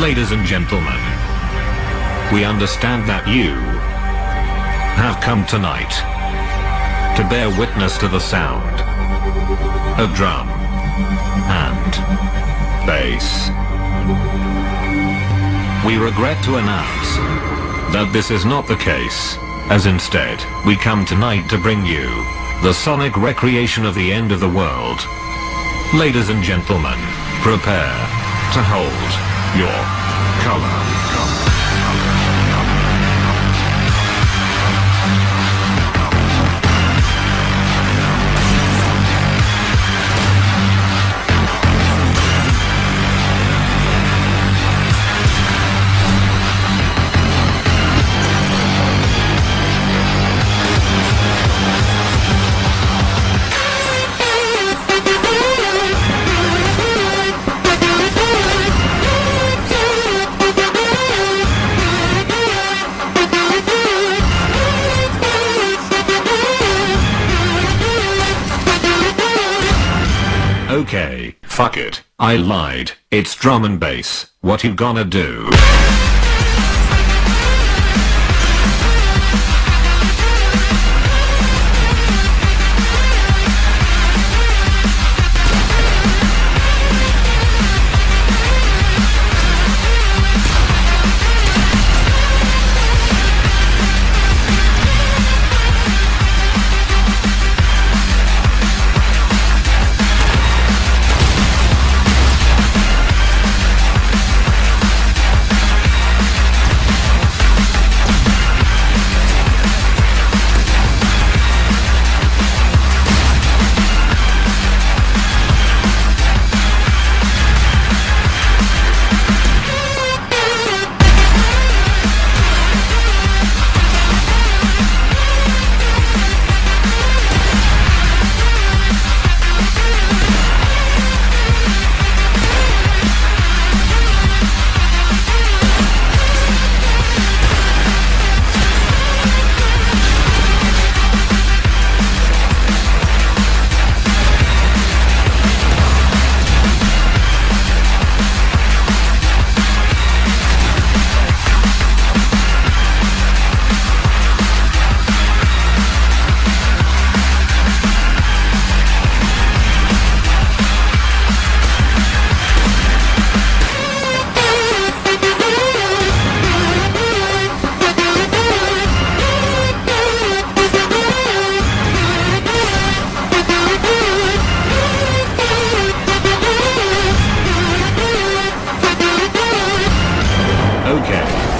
Ladies and gentlemen, we understand that you have come tonight to bear witness to the sound of drum and bass. We regret to announce that this is not the case, as instead, we come tonight to bring you the sonic recreation of the end of the world. Ladies and gentlemen, prepare to hold your color. Okay, fuck it. I lied. It's drum and bass. What you gonna do?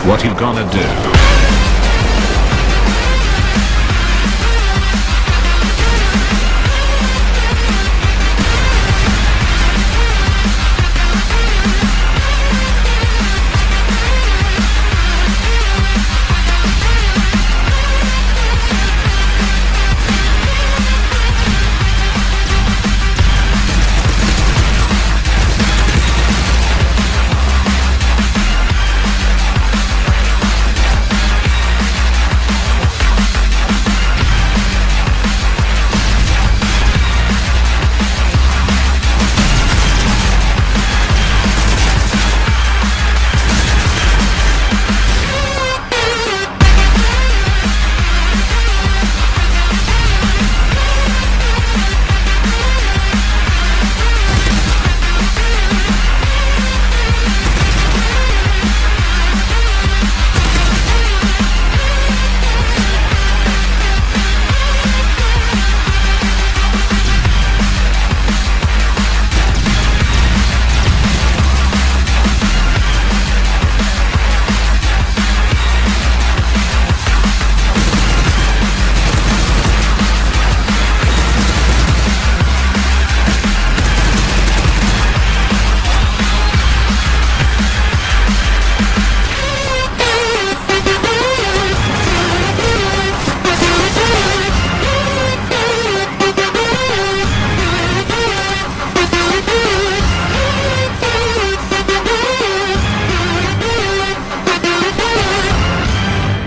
What you gonna do?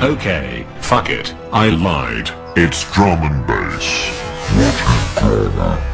Okay, fuck it. I lied. It's drum and bass. What?